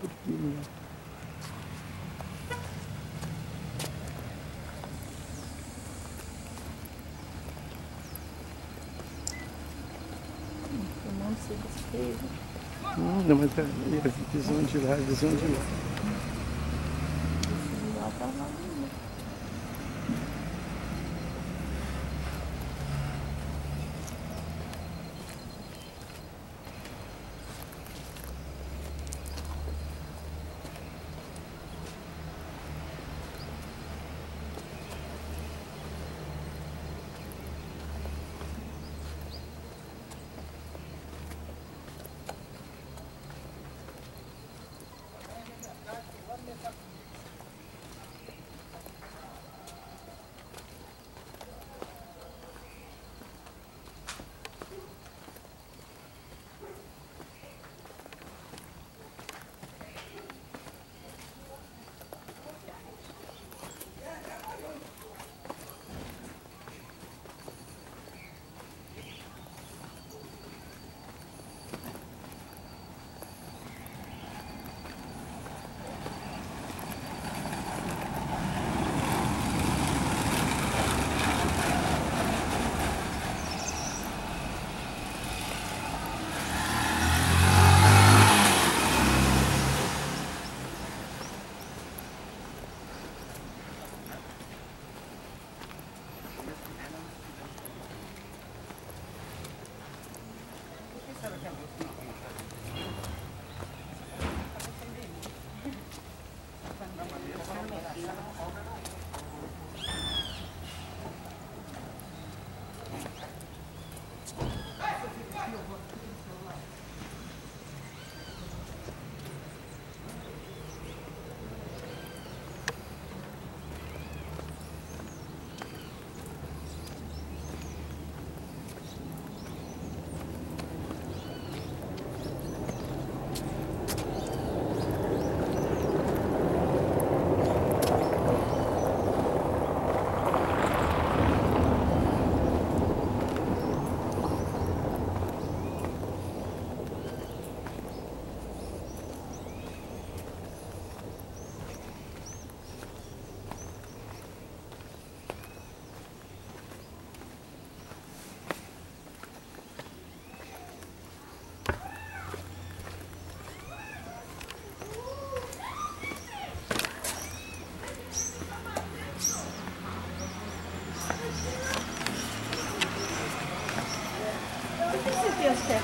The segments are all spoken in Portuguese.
por quilo. Né? Não, mas é, é visão de lá, visão de lá. Lá tá lá.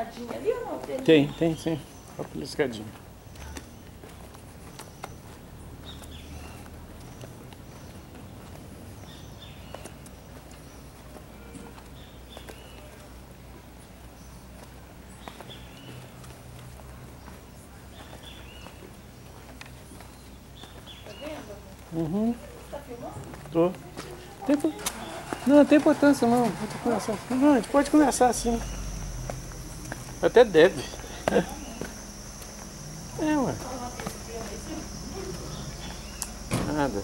escadinha ali ou não? Tem, tem, tem sim. Só pela escadinha. Tá vendo? Uhum. Tá filmando? Tô. Tem, não, não tem importância não. Não, a gente pode começar assim. Até deve. É, ué. Nada.